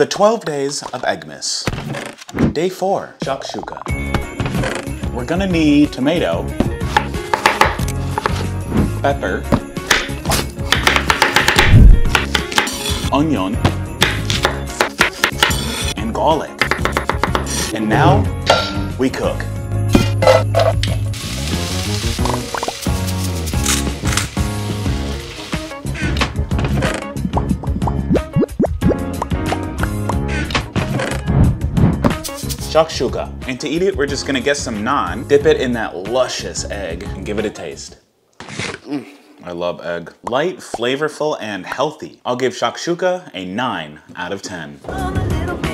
The 12 days of Eggmas. Day four, shakshuka. We're gonna need tomato, pepper, onion, and garlic. And now, we cook. Shakshuka. And to eat it, we're just gonna get some naan, dip it in that luscious egg, and give it a taste. Mm, I love egg. Light, flavorful, and healthy. I'll give shakshuka a 9 out of 10.